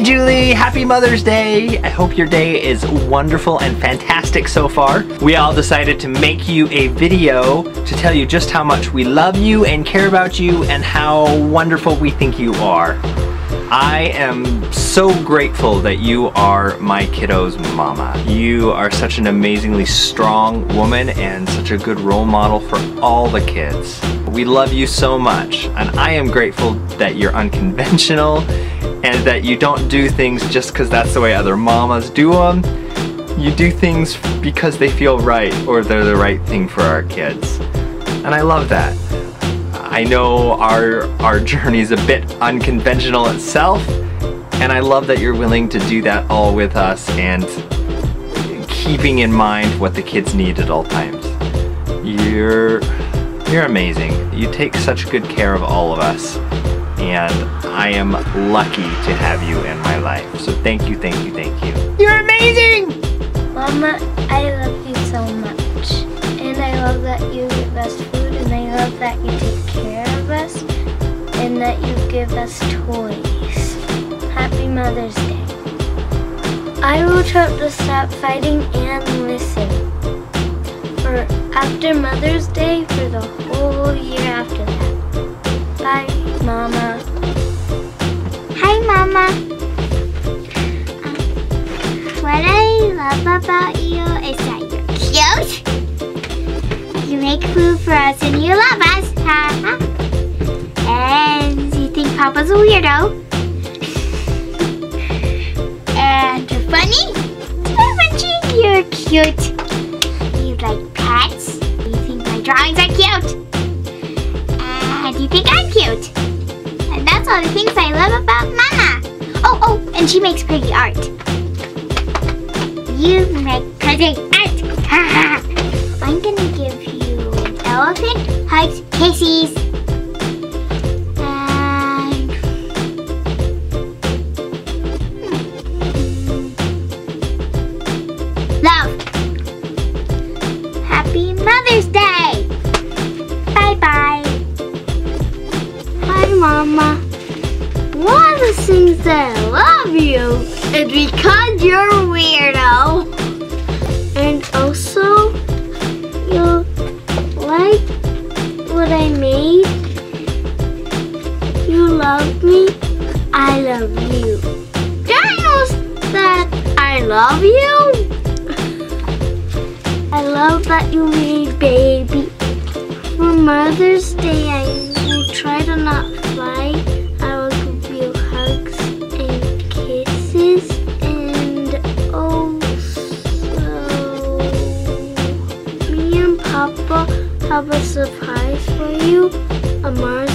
Julie. Happy Mother's Day. I hope your day is wonderful and fantastic so far. We all decided to make you a video to tell you just how much we love you and care about you and how wonderful we think you are. I am so grateful that you are my kiddo's mama. You are such an amazingly strong woman and such a good role model for all the kids. We love you so much and I am grateful that you're unconventional and that you don't do things just because that's the way other mamas do them. You do things because they feel right or they're the right thing for our kids. And I love that. I know our, our journey is a bit unconventional itself, and I love that you're willing to do that all with us and keeping in mind what the kids need at all times. You're, you're amazing. You take such good care of all of us, and I am lucky to have you in my life. So thank you, thank you, thank you. You're amazing! Mama, I love you so much. And I love that you give us food and I love that you take care of us and that you give us toys. Happy Mother's Day. I will try to stop fighting and listen. For after Mother's Day for the whole year after that. Bye, Mama. Hi, Mama. What I love about you is that you're cute. You make food for us and you love us. Ha. And you think Papa's a weirdo. and you're funny. You're cute. You like pets. You think my drawings are cute. And you think I'm cute. And that's all the things I love about and she makes pretty art. You make pretty art. I'm gonna give you an elephant, hugs, kisses. I love you is because you're a weirdo. And also, you like what I made. You love me. I love you. Daniels that I love you. I love that you made baby. For Mother's Day, I will try to not fight. Have a surprise for you. A Mars